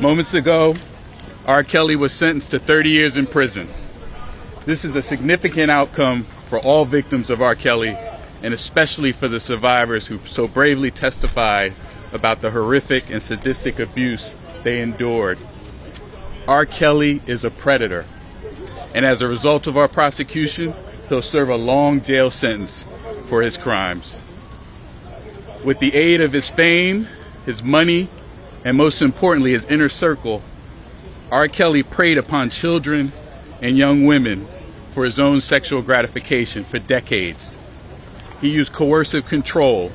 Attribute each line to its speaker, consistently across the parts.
Speaker 1: Moments ago, R. Kelly was sentenced to 30 years in prison. This is a significant outcome for all victims of R. Kelly and especially for the survivors who so bravely testified about the horrific and sadistic abuse they endured. R. Kelly is a predator, and as a result of our prosecution, he'll serve a long jail sentence for his crimes. With the aid of his fame, his money, and most importantly, his inner circle, R. Kelly preyed upon children and young women for his own sexual gratification for decades. He used coercive control,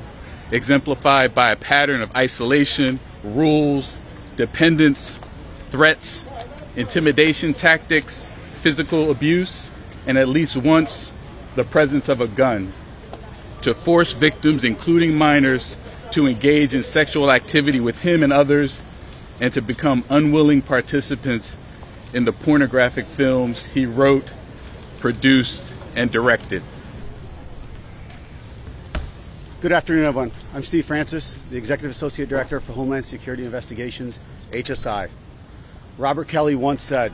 Speaker 1: exemplified by a pattern of isolation, rules, dependence, threats, intimidation tactics, physical abuse, and at least once the presence of a gun to force victims, including minors, to engage in sexual activity with him and others and to become unwilling participants in the pornographic films he wrote, produced, and directed.
Speaker 2: Good afternoon, everyone. I'm Steve Francis, the Executive Associate Director for Homeland Security Investigations, HSI. Robert Kelly once said,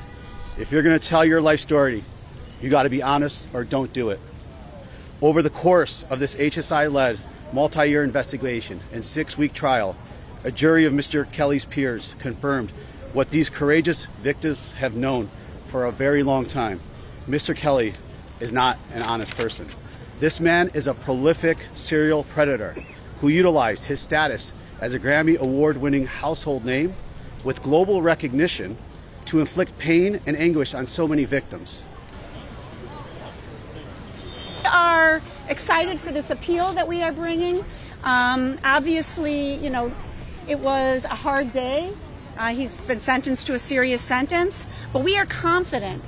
Speaker 2: if you're going to tell your life story, you got to be honest or don't do it. Over the course of this HSI led multi year investigation and six week trial, a jury of Mr. Kelly's peers confirmed what these courageous victims have known for a very long time. Mr. Kelly is not an honest person. This man is a prolific serial predator who utilized his status as a Grammy Award winning household name with global recognition to inflict pain and anguish on so many victims.
Speaker 3: Are excited for this appeal that we are bringing. Um, obviously, you know, it was a hard day. Uh, he's been sentenced to a serious sentence, but we are confident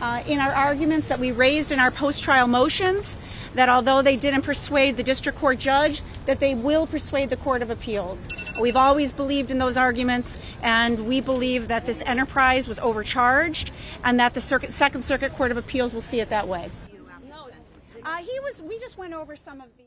Speaker 3: uh, in our arguments that we raised in our post-trial motions that although they didn't persuade the district court judge, that they will persuade the Court of Appeals. We've always believed in those arguments, and we believe that this enterprise was overcharged, and that the Circuit, Second Circuit Court of Appeals will see it that way. Uh, he was. We just went over some of the.